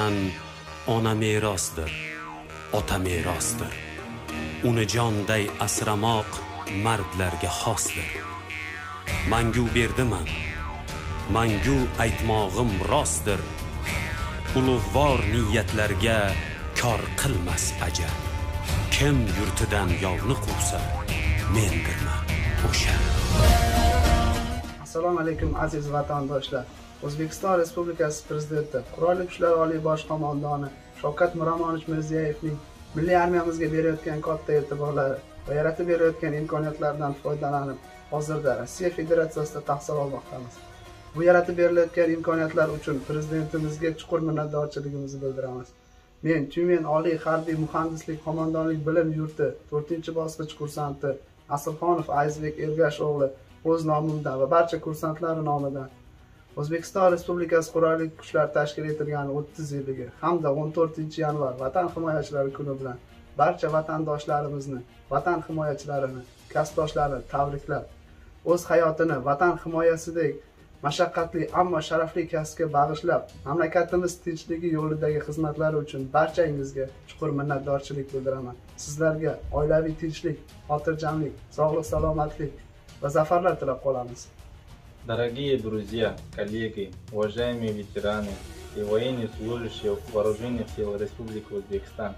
vatan ona merosdir ota merosdir. Uni jonday asramoq mardlarga xosdir. Mangu berdiman mangu aytmog'im rostdir. Ulug'vor niyatlarga kor qilmas ajal. Kim yurtidan yovni quvsa mendirman o'sha. Assalomu alaykum aziz vatandoshlar. O'zbekiston respublikasi prezidenti qurolli kuchlar oliy bosh qo'mondoni shavkat miromonovich mirziyoyevning milliy armiyamizga berayotgan katta e'tiborlari va yaratib berayotgan imkoniyatlardan foydalanib hozirda rossiya federatsiyasida tahsil olmoqdamiz. Bu yaratib berilayotgan imkoniyatlar uchun prezidentimizga chuqur minnatdorchiligimizni bildiramiz men tyumen oliy harbiy muhandislik qo'mondonlik bilim yurti to'rtinchi bosqich kursanti asilxonov azizbek ergashovli o'z nomimdan va barcha kursantlar nomidan o'zbekiston respublikasi qurolli kuchlari tashkil etilgani o'ttiz yilligi hamda o'n to'rtinchi yanvar vatan himoyachilari kuni bilan barcha vatandoshlarimizni vatan himoyachilarini kasbdoshlarini tabriklab o'z hayotini vatan himoyasidek mashaqqatli ammo sharafli kasbga bag'ishlab mamlakatimiz tinchligi yo'lidagi xizmatlari uchun barchangizga chuqur minnatdorchilik bildiraman. Sizlarga oilaviy tinchlik xotirjamlik sog'lik salomatlik zafarlar tilab Дорогие друзья, коллеги, уважаемые ветераны и военнослужащие Вооруженных сил Республики Узбекистан,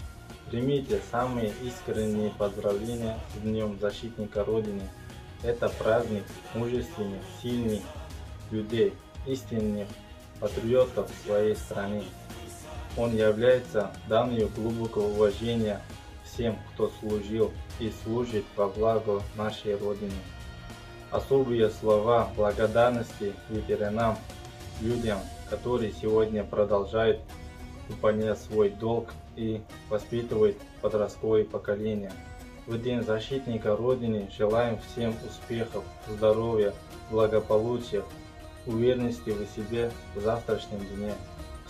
примите самые искренние поздравления с Днем Защитника Родины. Это праздник мужественных, сильных людей, истинных патриотов своей страны. Он является данью глубокого уважения всем, кто служил и служит во благо нашей Родины. Особые слова благодарности ветеранам, людям, которые сегодня продолжают выполнять свой долг и воспитывают подростковое поколение. В День защитника Родины желаем всем успехов, здоровья, благополучия, уверенности в себе в завтрашнем дне.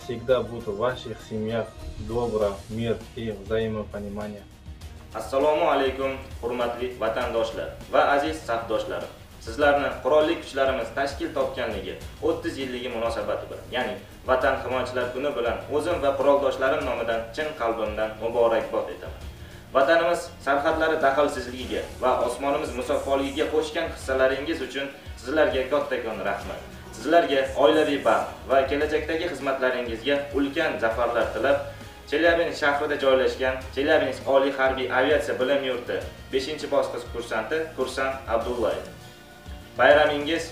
Всегда буду в ваших семьях добро, мир и взаимопонимание. assalomu alaykum hurmatli vatandoshlar va aziz safdoshlarim sizlarni qurolli kuchlarimiz tashkil topganligi 30 yilligi munosabati bilan ya'ni vatan himoyachilar kuni bilan o'zim va quroldoshlarim nomidan chin qalbimdan muborakbod etaman. Vatanimiz sarhadlari daxlsizligiga va osmonimiz musaffoligiga qo'shgan hissalaringiz uchun sizlarga kattakon rahmat. Sizlarga oilaviy baxt va kelajakdagi xizmatlaringizga ulkan zafarlar tilab chelyabinsk shahrida joylashgan chelyabinsk oliy harbiy aviatsiya bilim yurti 5 bosqich kursanti kursant abdullayev. Bayram İngiz.